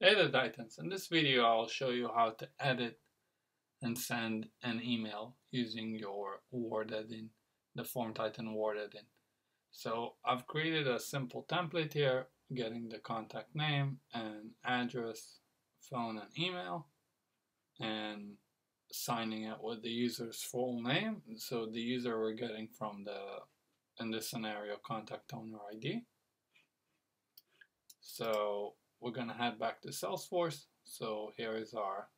Hey there Titans, in this video I'll show you how to edit and send an email using your Word Edit, the Form Titan Word Edit. So I've created a simple template here, getting the contact name and address, phone and email, and signing it with the user's full name. So the user we're getting from the, in this scenario, contact owner ID. So we're going to head back to Salesforce. So here is our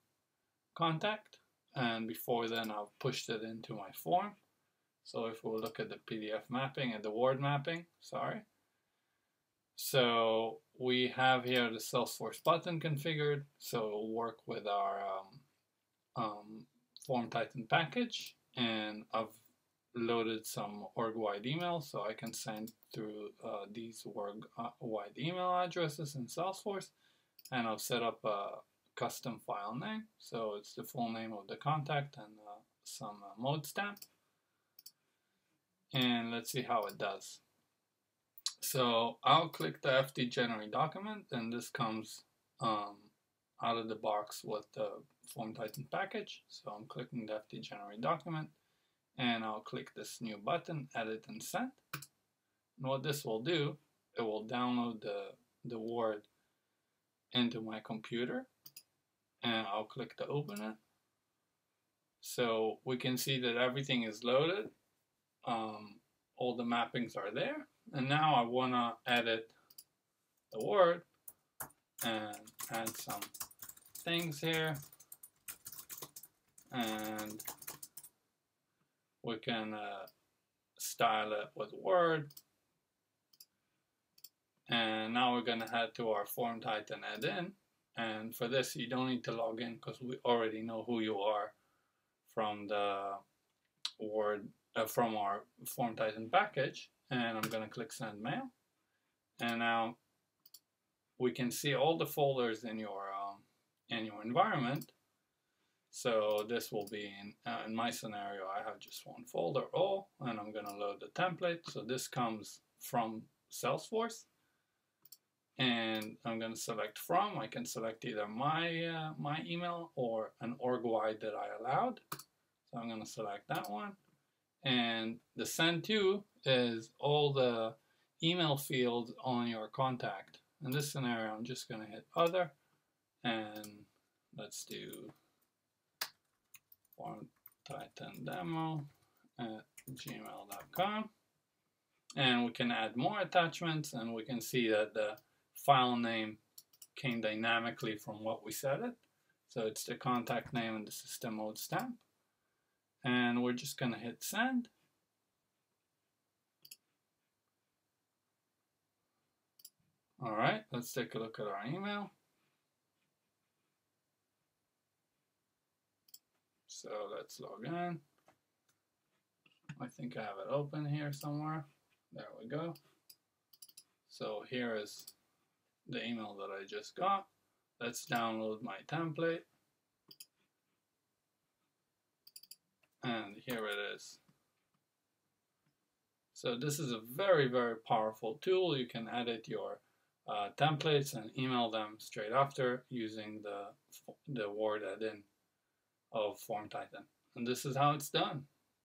contact. And before then, I've pushed it into my form. So if we look at the PDF mapping and the Word mapping, sorry. So we have here the Salesforce button configured. So it'll work with our um, um, Form Titan package. And I've loaded some org-wide emails so I can send through uh, these org-wide email addresses in Salesforce and I've set up a custom file name. So it's the full name of the contact and uh, some uh, Modstamp. And let's see how it does. So I'll click the FT generate document and this comes um, out of the box with the Form Titan package. So I'm clicking the FT generate document and I'll click this new button, edit and send. And what this will do, it will download the, the Word into my computer and I'll click to open it. So we can see that everything is loaded. Um, all the mappings are there. And now I want to edit the Word and add some things here. And we can uh, style it with Word. And now we're going to head to our Form Titan add-in. And for this, you don't need to log in because we already know who you are from the Word, uh, from our Form Titan package. And I'm going to click Send Mail. And now we can see all the folders in your um, in your environment so this will be in, uh, in my scenario, I have just one folder all, and I'm gonna load the template. So this comes from Salesforce and I'm gonna select from. I can select either my, uh, my email or an org-wide that I allowed. So I'm gonna select that one. And the send to is all the email fields on your contact. In this scenario, I'm just gonna hit other and let's do form titan demo at gmail.com and we can add more attachments and we can see that the file name came dynamically from what we set it. So it's the contact name and the system Modstamp. And we're just going to hit send. Alright let's take a look at our email So let's log in. I think I have it open here somewhere. There we go. So here is the email that I just got. Let's download my template. And here it is. So this is a very, very powerful tool. You can edit your uh, templates and email them straight after using the, the Word add-in of Form Titan. And this is how it's done.